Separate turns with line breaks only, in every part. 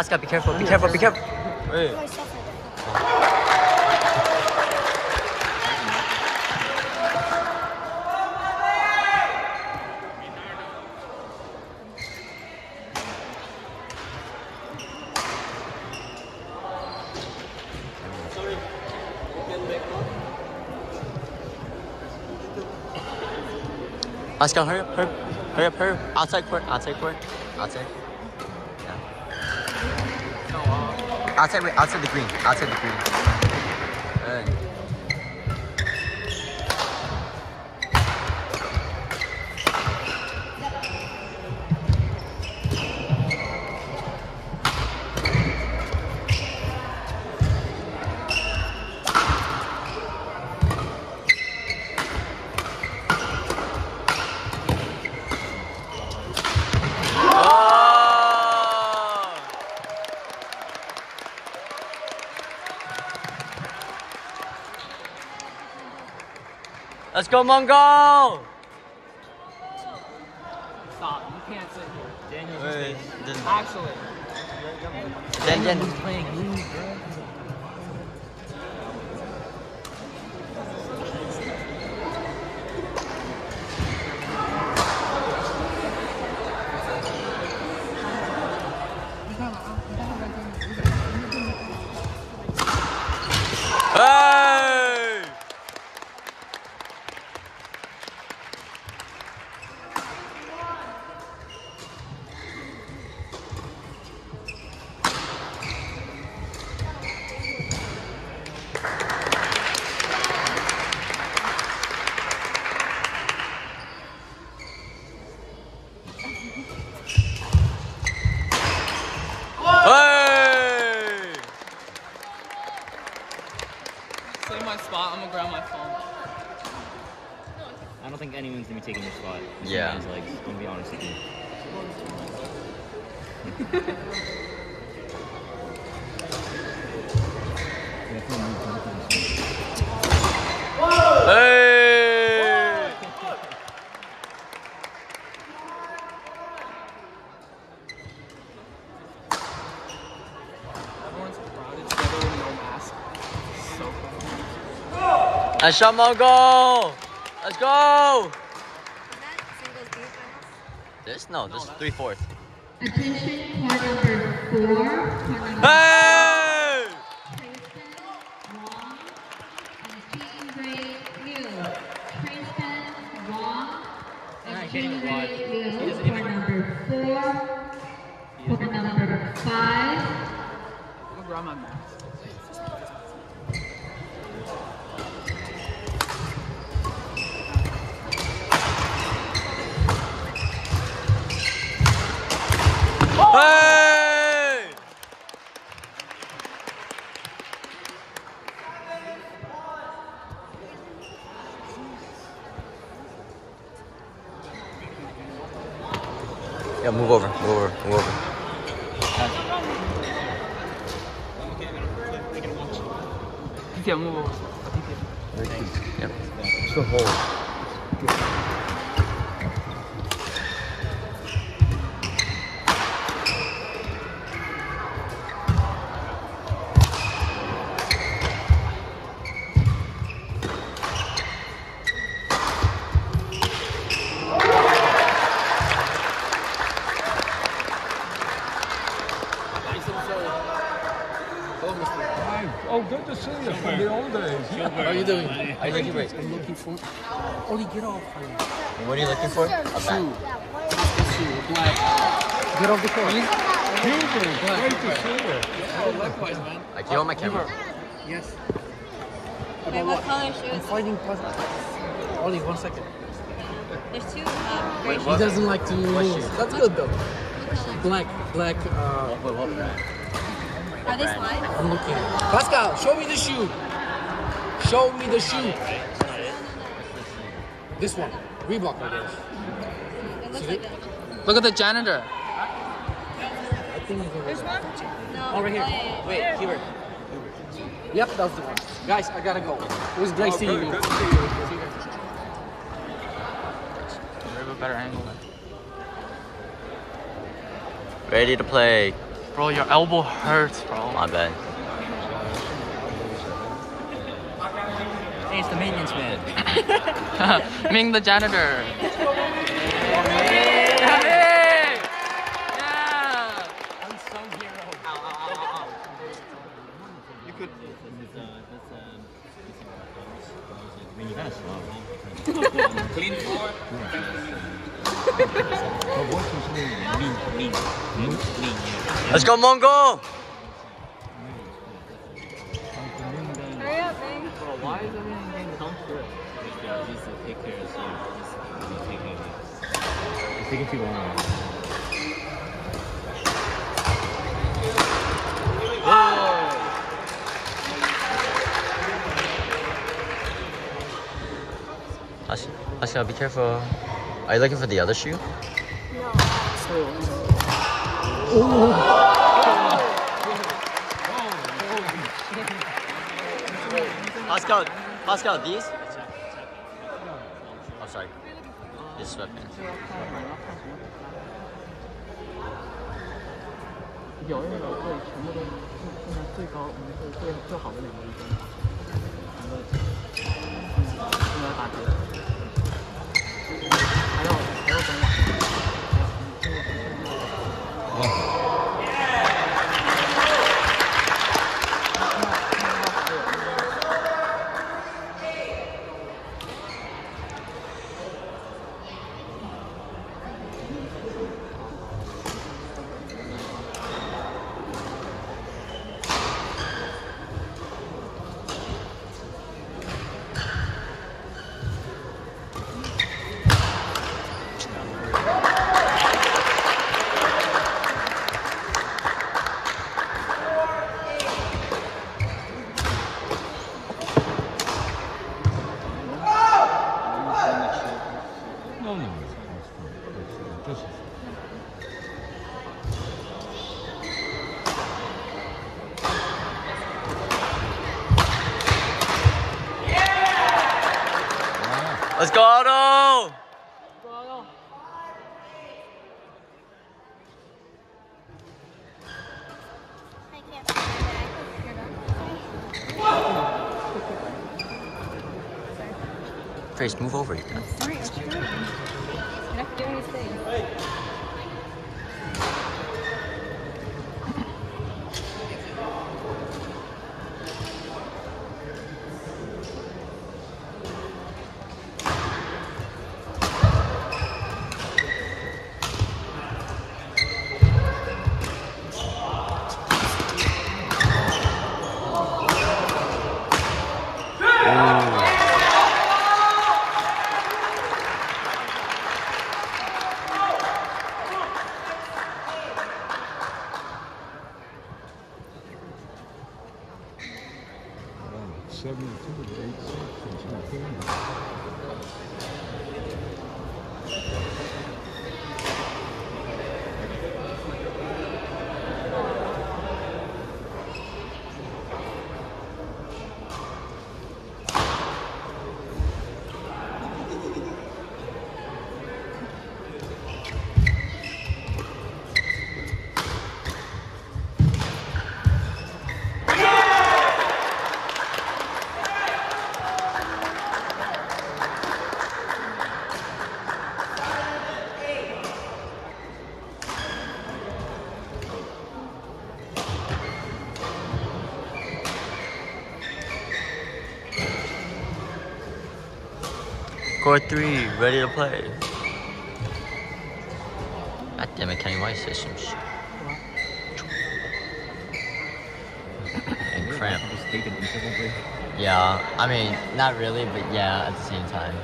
Pascal, be careful. Be careful. Be careful. Wait. Pascal, hurry up, hurry up, hurry up, hurry up. Outside court, outside court, outside. Outside, wait, outside the green, outside the green. Good. Let's go, Mongol!
Stop. You can't sit here.
Daniel's
Wait,
Actually.
then, then.
playing be taking your spot.
Yeah.
man's legs. I'm gonna be honest with you.
Hey!
Everyone's crowded together with no mask. So.
Let's shot Let's go! This? No, this is three fourths.
Attention, card number four, card number
Hey!
Wong, and Team Liu. Wong and
can't even
Team
watch.
Grade
He
Liu,
doesn't
card
even-
number four, card number five,
I'm gonna grab my mask.
Hey! Yeah, move over, move over, move over.
Yeah, move over. I think it-
Yep.
It's the hole.
Oh, good to see you from the old days.
How are you doing?
Are you looking for?
I'm looking for. Ollie, get off.
What are you looking for? A bat.
Shoe, black. Get off the court.
Hubert, great to see you.
Oh, likewise, man.
Like, you hold my camera.
Yes.
Wait, what color shoes?
Fighting positive. Ollie, one second.
There's two um, gray
Wait,
shoes.
He doesn't like to
What
move. That's good though. Black, black. Uh,
What, what brand?
Are they slime?
I'm looking. Pascal, show me the shoe. Show me the shoe. This one. Reebok, I guess.
It looks
See
like
it?
it.
Look at the janitor. I think you can
There's one? No,
Oh, right here.
Oh, Wait.
Wait, Hubert. Yep, that was the one. Guys, I gotta go. It was great oh, seeing you.
Good to see you.
We have a better angle.
Ready to play.
Bro, your elbow hurts, bro.
My bad.
Hey, it's the maintenance man.
Ming the janitor. Hey! Yeah!
Unsung hero.
You could. I mean, you kind of slow.
Clean floor.
But what's his name?
Mean, mean, mean, mean, yeah.
Let's go, Mongo!
Hurry up.
Bro, why is everything getting comfortable? Because he's to take care of. He's, he's taking it. It's taking too long.
Pascal, Pascal, be careful. Are you looking for the other shoe? Pascal, Pascal, these? Oh, sorry. These sweatpants.
Anything.
Court three, ready to play. God damn it, Kenny White says some shit. And cramp.
Just take an interval break.
Yeah, I mean, not really, but yeah, at the same time.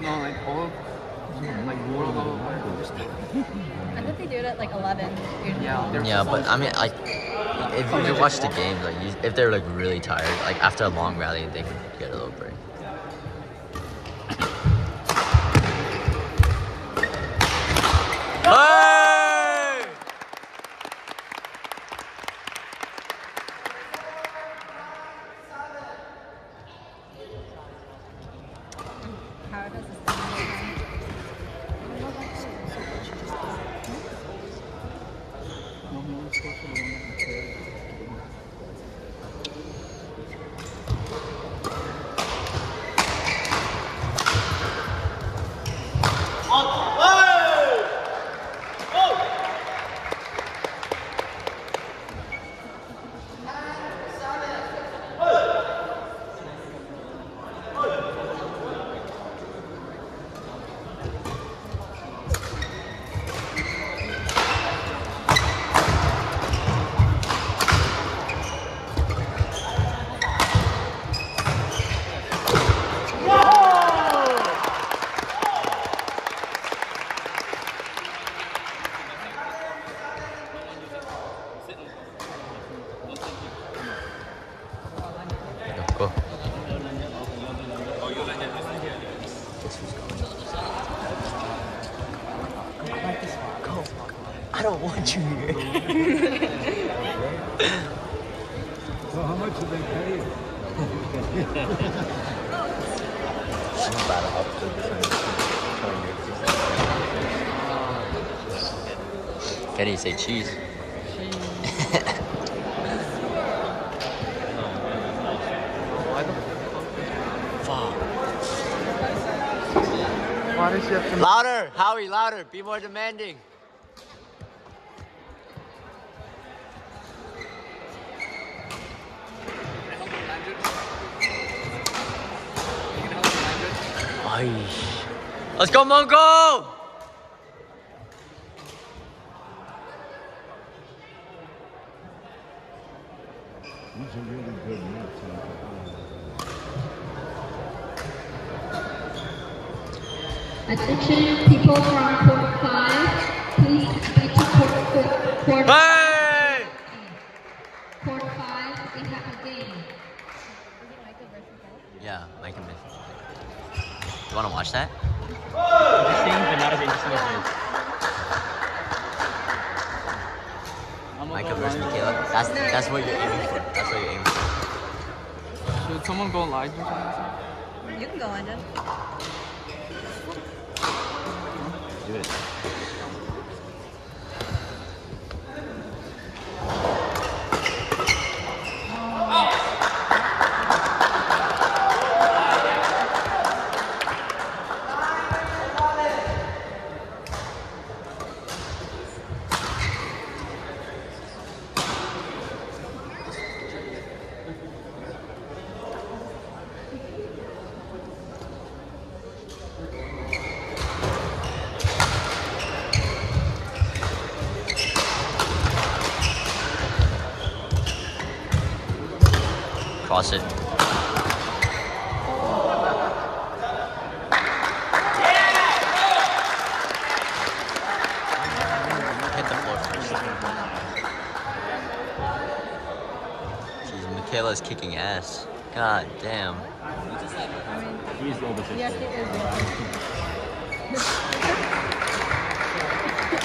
No, like all, like more of them.
I think they do it at like 11. usually.
Yeah,
Yeah, but I mean, like, if you watch the games, like, you, if they're like really tired, like after a long rally, they could get a say cheese. Louder, Howie, louder. Be more demanding. Let's go, Mongol! That's that's what you're aiming for. That's what you're aiming for.
Should someone go live or something?
You can go,
Endon. is kicking ass. God damn.
He's
Yes, he is.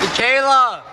Michaela!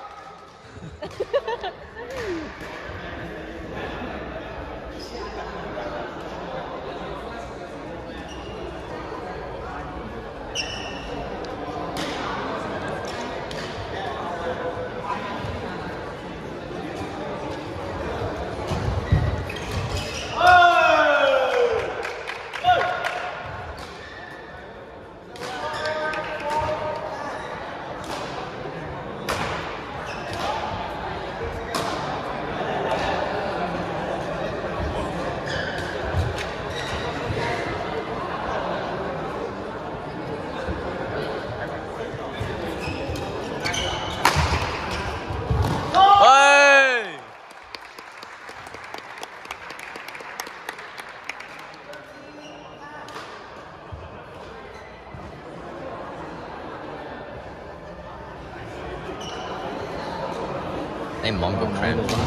man.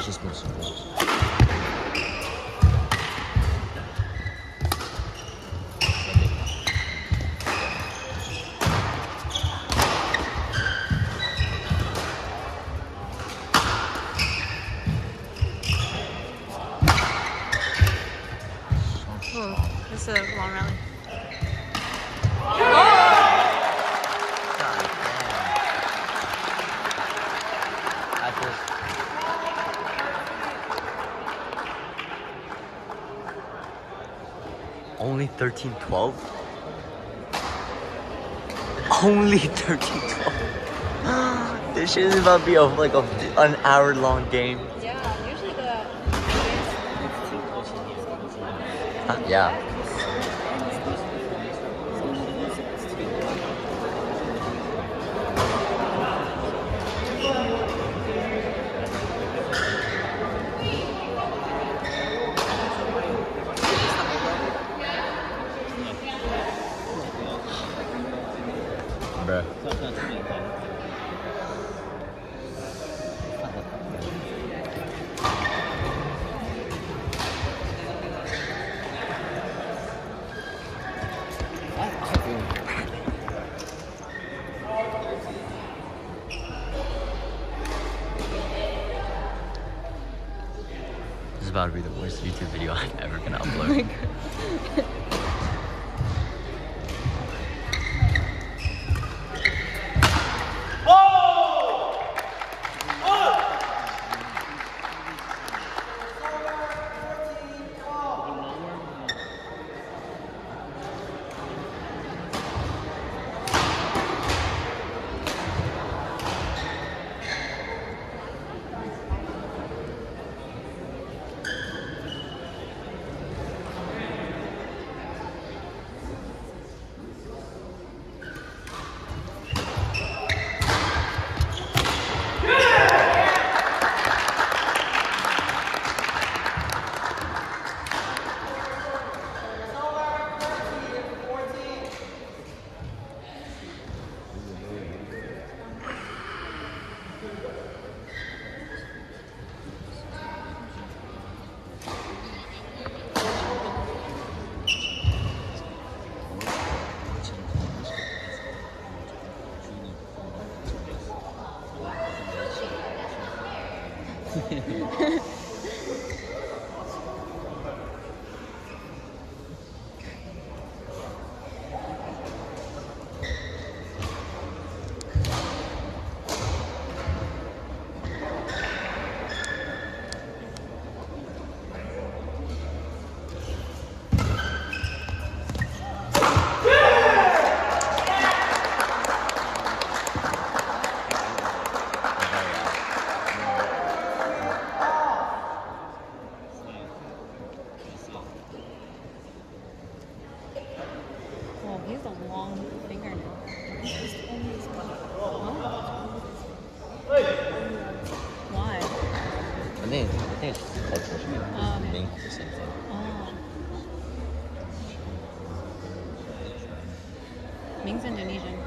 Muchas personas. 1312?
Only 1312? this shit is about to be a, like a, an hour long game.
Yeah, usually the...
Uh, yeah. Be the worst YouTube video I'm ever gonna oh upload.
Oh, he has a long fingernail. Why?
I think, I think it's cultural.
Oh,
the same thing.
Oh. Ming's Indonesian.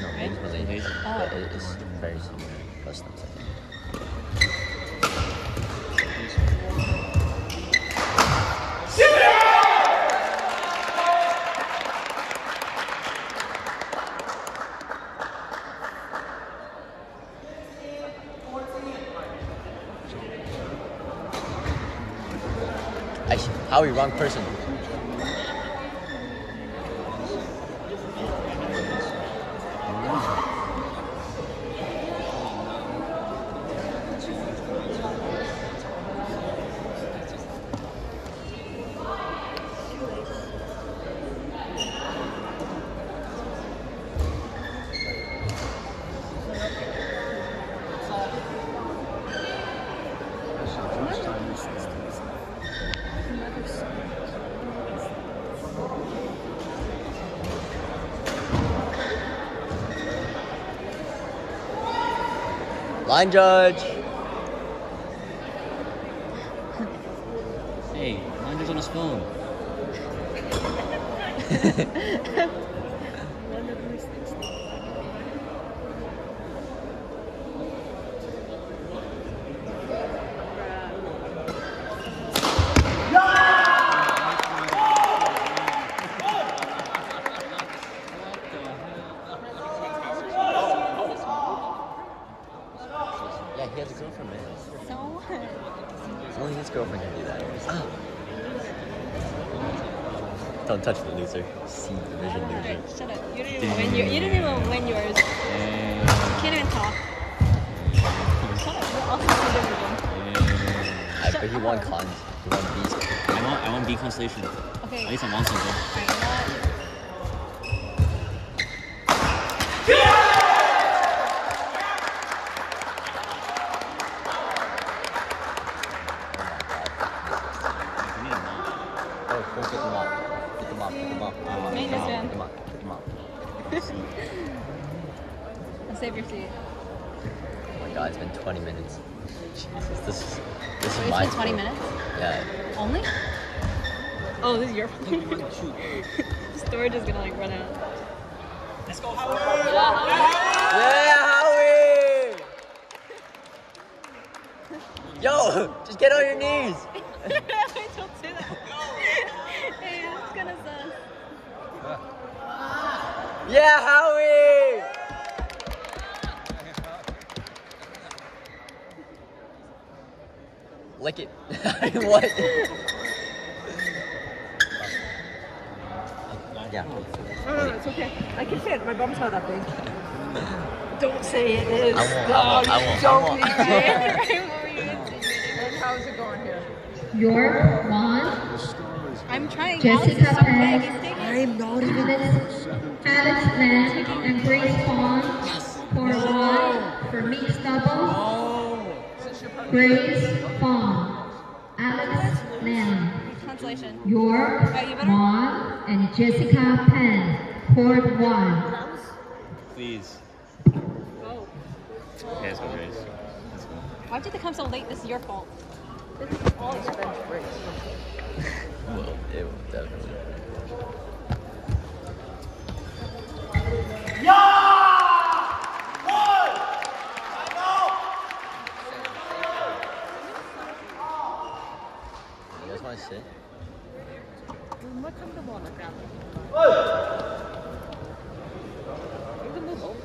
No,
Right?
Mink was Asian.
Oh.
It's very similar customs, I think. I, Howie, wrong person. Line judge.
Hey, Lander's on his phone.
Yeah, he has a girlfriend, man.
So what?
Only his girlfriend can do that. Ah. Don't touch the loser. See the
vision
loser.
shut up. You didn't even win your, you didn't even win yours.
Hey,
Can't even talk. Shut up. You're also C division.
I, but he won cons. He won B's.
I want, I want B Consolation.
Okay.
At least I want something.
Oh, this is
your phone. Storage is gonna like run out. Let's go, Howard!
Yeah, Howie! Yo, just get on your knees.
Don't say that. hey, it's gonna sus.
Yeah, Howie! Lick it. what? Yeah.
No, no, no, it's okay. I can fit. My bum's not that big. Don't say it is.
I won't. I won't. I won't. I won't.
need
Right, right, what were you insinuating?
And how's it going here?
York, one.
I'm trying.
Jessica
Alex so big.
I'm not even.
Alex, Alex Lamb and Grace Bond for one for mixed doubles. Grace Bond, Alex Lamb,
Consolation.
York,
Alright, you better-
one, and Jessica Penn, court one.
Please.
Go.
Okay, let's go, Grace. Let's.
Why did they come so late? This is your fault.
This is all bench breaks.
Well, it will definitely. You guys want to sit?
More comfortable on the ground. You can move over.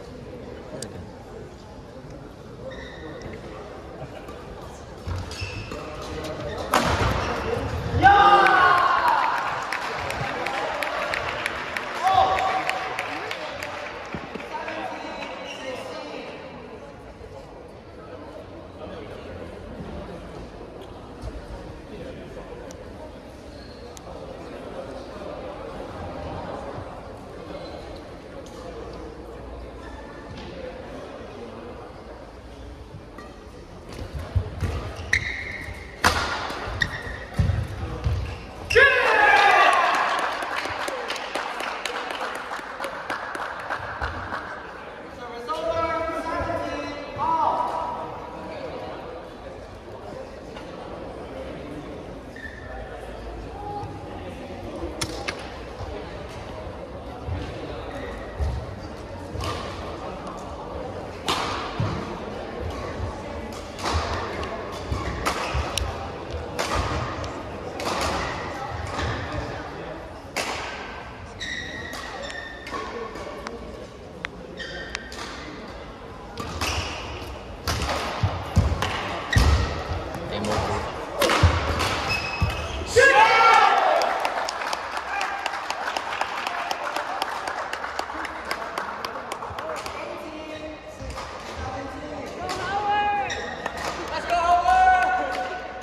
Game over.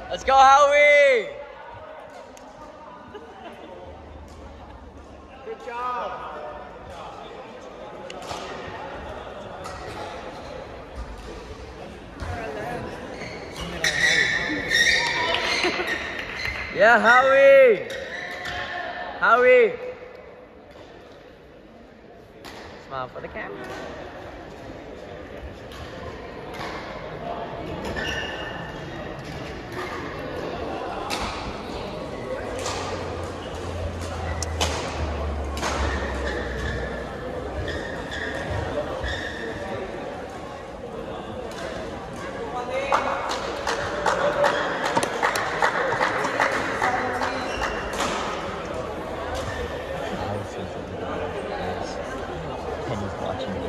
Let's go, Howie! Yeah, Howie! Howie! Smile for the camera. I was thinking about it is Penny's watching it.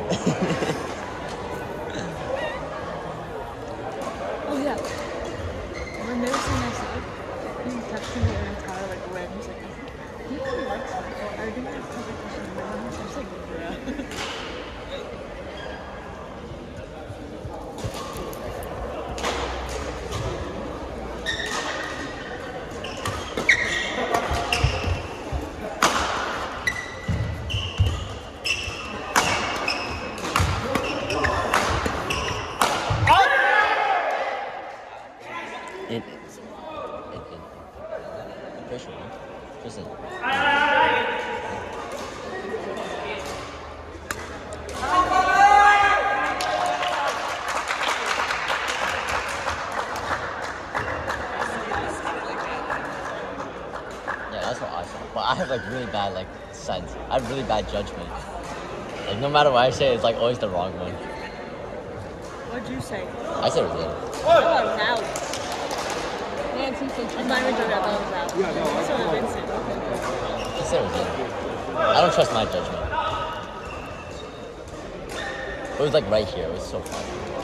like really bad like sense. I have really bad judgment. Like no matter what I say, it's like always the wrong one.
What'd you say?
I said Brazil.
Oh, I was out. I'm not even joking. I thought I was out. Yeah, no, so did Vincent.
I said Brazil. I don't trust my judgment. It was like right here. It was so fun.